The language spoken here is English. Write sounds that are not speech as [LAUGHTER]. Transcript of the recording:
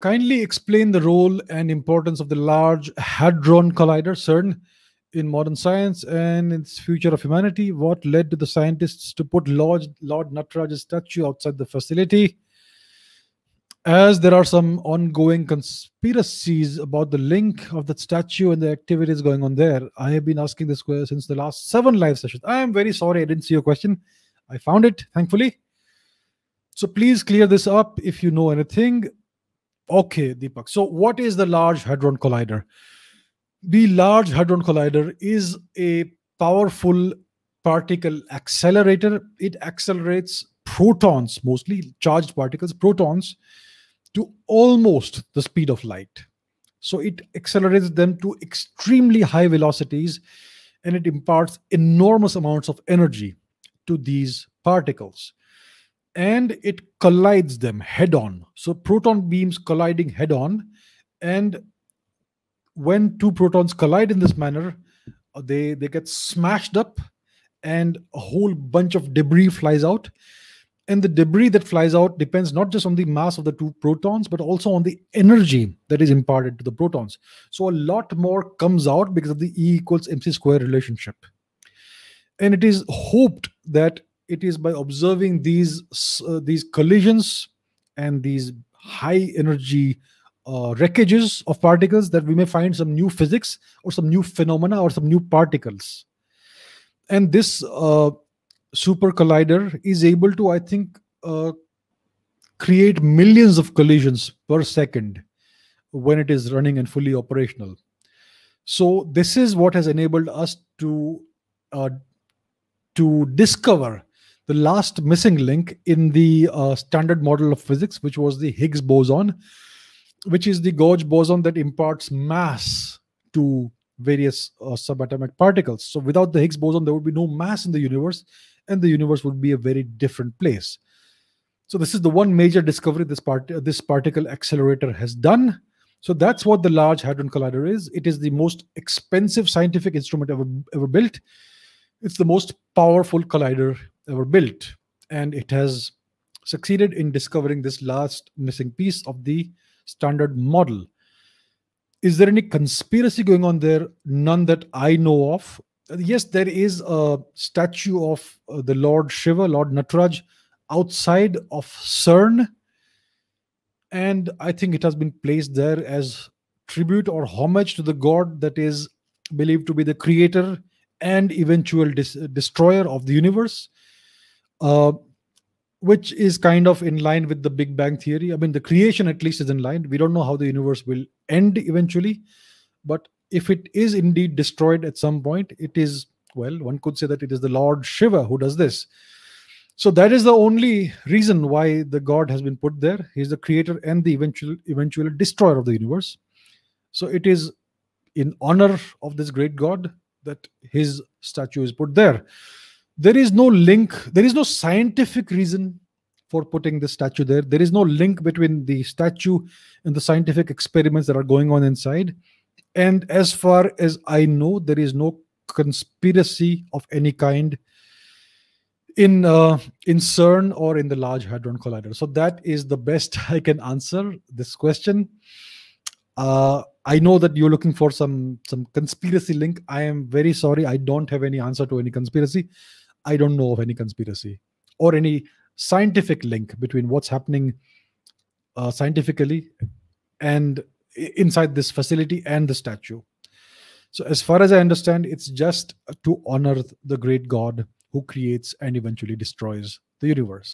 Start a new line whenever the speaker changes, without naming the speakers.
kindly explain the role and importance of the Large Hadron Collider, CERN, in modern science and its future of humanity? What led to the scientists to put Lord, Lord statue outside the facility? As there are some ongoing conspiracies about the link of that statue and the activities going on there, I have been asking this question since the last seven live sessions. I am very sorry I didn't see your question. I found it, thankfully. So please clear this up if you know anything. Okay, Deepak. So, what is the Large Hadron Collider? The Large Hadron Collider is a powerful particle accelerator. It accelerates protons, mostly charged particles, protons, to almost the speed of light. So, it accelerates them to extremely high velocities and it imparts enormous amounts of energy to these particles and it collides them head on. So proton beams colliding head on, and when two protons collide in this manner, uh, they they get smashed up, and a whole bunch of debris flies out. And the debris that flies out depends not just on the mass of the two protons, but also on the energy that is imparted to the protons. So a lot more comes out because of the E equals mc square relationship. And it is hoped that it is by observing these uh, these collisions and these high energy uh, wreckages of particles that we may find some new physics or some new phenomena or some new particles. And this uh, super collider is able to i think uh, create millions of collisions per second when it is running and fully operational. So this is what has enabled us to uh, to discover the last missing link in the uh, standard model of physics, which was the Higgs boson, which is the gauge boson that imparts mass to various uh, subatomic particles. So without the Higgs boson, there would be no mass in the universe, and the universe would be a very different place. So this is the one major discovery this part this particle accelerator has done. So that's what the Large Hadron Collider is. It is the most expensive scientific instrument ever ever built. It's the most powerful collider ever built. And it has succeeded in discovering this last missing piece of the standard model. Is there any conspiracy going on there? None that I know of. Yes, there is a statue of uh, the Lord Shiva, Lord Nataraj, outside of CERN. And I think it has been placed there as tribute or homage to the god that is believed to be the creator and eventual destroyer of the universe uh, which is kind of in line with the Big Bang theory. I mean, the creation at least is in line. We don't know how the universe will end eventually, but if it is indeed destroyed at some point, it is, well, one could say that it is the Lord Shiva who does this. So that is the only reason why the god has been put there. He's the creator and the eventual eventual destroyer of the universe. So it is in honor of this great god that his statue is put there there is no link there is no scientific reason for putting the statue there there is no link between the statue and the scientific experiments that are going on inside and as far as i know there is no conspiracy of any kind in uh, in CERN or in the Large Hadron Collider. So that is the best [LAUGHS] I can answer this question. Uh, I know that you're looking for some some conspiracy link. I am very sorry. I don't have any answer to any conspiracy. I don't know of any conspiracy or any scientific link between what's happening uh, scientifically and inside this facility and the statue. So, as far as I understand, it's just to honor the great God who creates and eventually destroys the universe.